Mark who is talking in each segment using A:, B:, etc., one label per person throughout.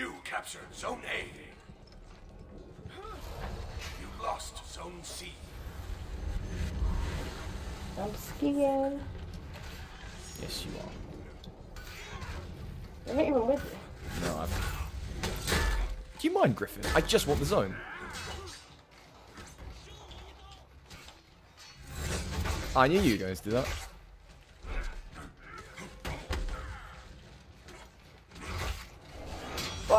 A: You captured Zone A. You lost Zone C.
B: I'm skiing.
C: Yes, you are.
B: I'm not even with you.
C: No, I've... Do you mind, Gryphon? I just want the zone. I knew you were going to do that.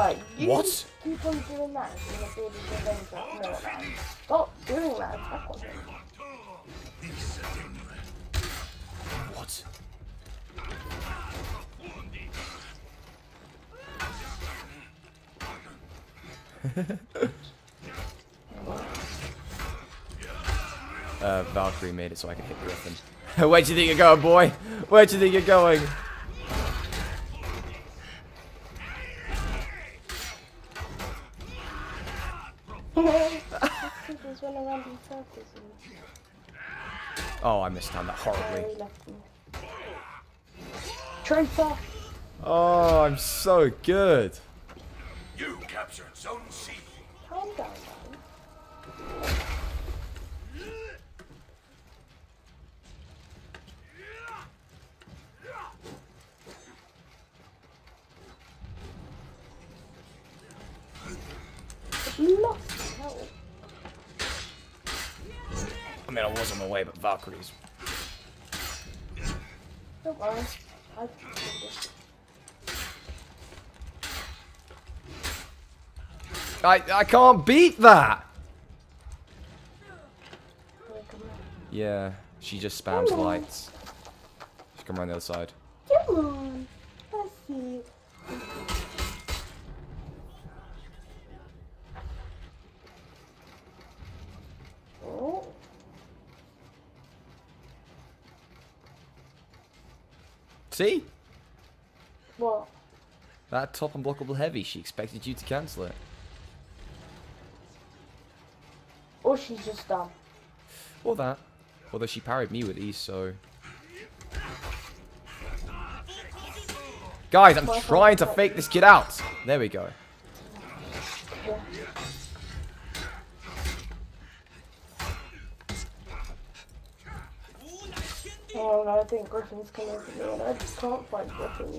B: Right, you
C: What?
B: keep on doing that in the bearded avenger. No, man. Stop doing that. Attack on him.
C: What? uh, Valkyrie made it so I could hit Gryphon. Where do you think you're going, boy? Where do you think you're going?
B: Just run around in circles and
C: Oh, I missed mistimed that horribly.
B: Barry left
C: Oh, I'm so good.
A: You captured Zone C.
B: Calm down, man. Lost help.
C: I mean, I was on my way, but Valkyrie's.
B: Don't worry. I
C: I, I can't beat that.
B: Here, come on.
C: Yeah, she just spams
B: Hello.
C: lights. She's come around the other side.
B: See? what?
C: That top unblockable heavy, she expected you to cancel it.
B: Or she's just dumb.
C: Or that. Although she parried me with ease, so... Guys, I'm trying to fake this kid out. There we go.
B: Yeah. No, I think Gryphon's coming for me and I just can't fight Gryphon.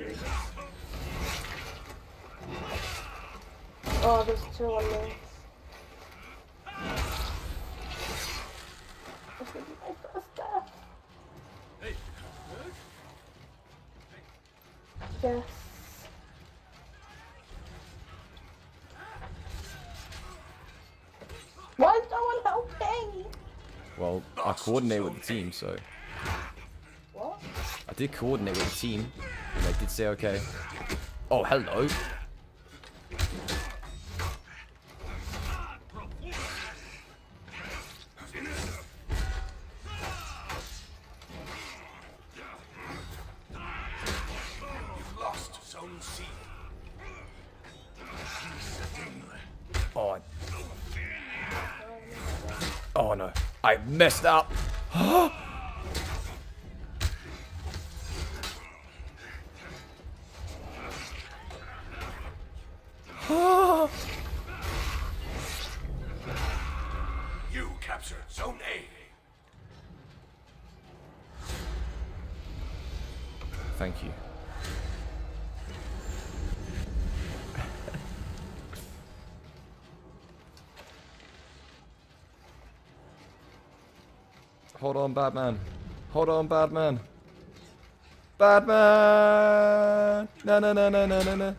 B: Oh, there's two on me. This is my first death. Yes. Why is no one helping?
C: Well, I coordinate with the team, so... Did coordinate with the team. And they did say okay. Oh, hello. Oh. Oh no. I messed up.
A: Oh, You captured Zone A.
C: Thank you. Hold on, Batman. Hold on, Batman. Batman! No, no, no, no, no, no, no.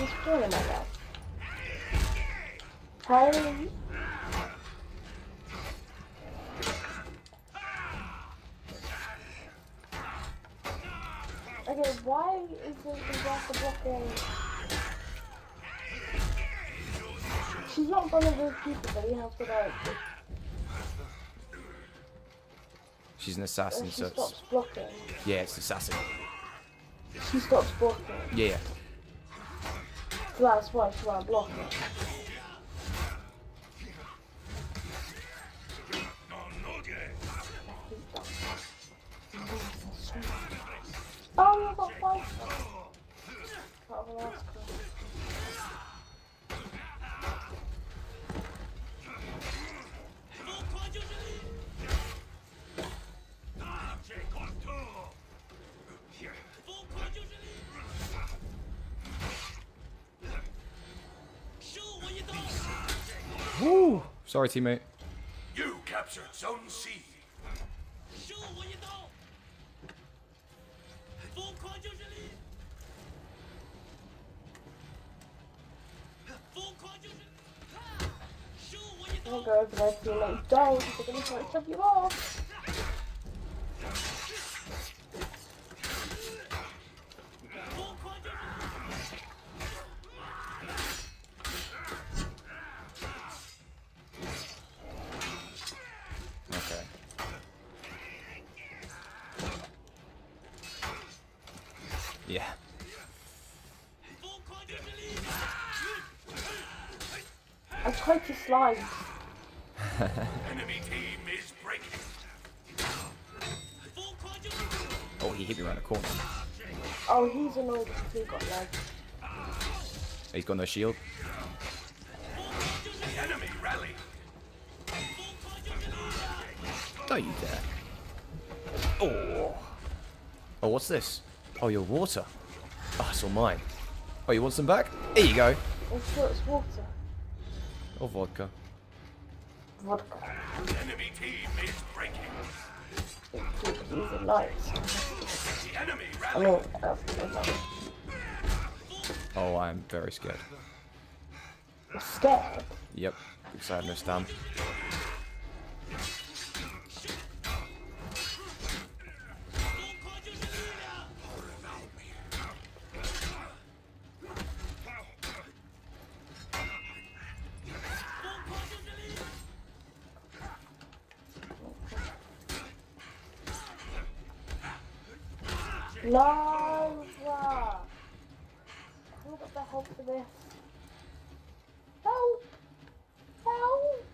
B: Is this doing like that? Hey. Okay, why is the disaster blocking? She's not one of those people that you have to like.
C: She's an assassin,
B: She
C: so it's...
B: stops blocking.
C: Yeah, it's assassin.
B: She stops blocking.
C: Yeah,
B: that's why she won't block it. Oh, you got five. Woo!
C: Sorry, teammate.
A: You captured Zone C.
D: Oh god, my teammates died because
B: I'm gonna try to chop you off.
C: Yeah.
B: I tried to slide.
A: Enemy team is breaking.
C: Oh, he hit me around the corner.
B: Oh, he's annoyed because he got leg.
C: Oh, he's got no shield.
A: The enemy rally.
C: Don't you dare. Oh. Oh, what's this? Oh, your water. Oh, it's all mine. Oh, you want some back? Here you go.
B: It's sure it's water.
C: Or vodka.
B: Vodka.
A: Enemy team is breaking.
B: Keep using lights.
A: The enemy
B: I
A: rally.
B: mean, uh,
C: Oh, I'm very scared.
B: I'm scared.
C: Yep. Because I have no stamp.
B: No! Who got the help for this? Help! Help!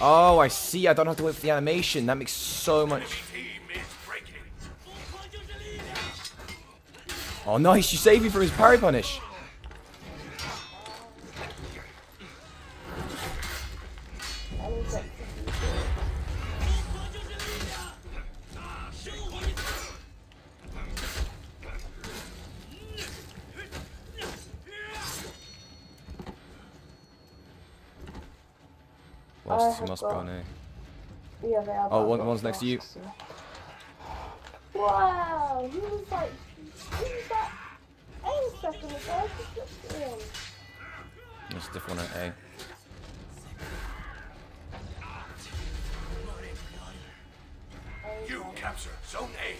C: Oh, I see. I don't have to wait for the animation. That makes so much... Oh, nice. You saved me from his parry punish. Lost.
B: I
C: He must
B: got-
C: go on A.
B: Yeah, they are.
C: Oh,
B: but
C: one-
B: I'm
C: one's next to you.
B: so- Wow! He was like, he was like eight seconds ago. I just looked at him.
C: There's a different one eh? at A.
A: You captured Zone A.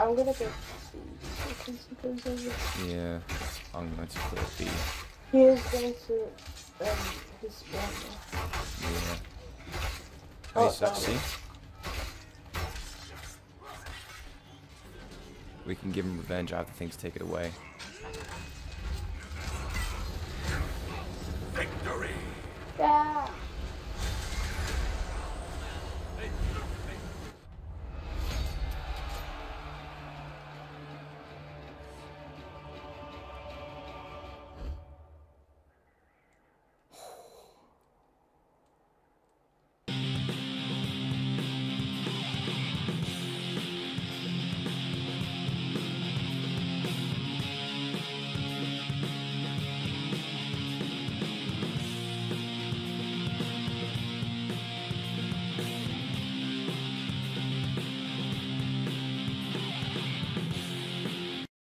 B: I'm gonna go to C because he goes over.
C: Yeah. I'm going to clear B.
B: He is going to um his.
C: Yeah.
B: Oh,
C: so- see? We can give him revenge. I have the thing to take it away.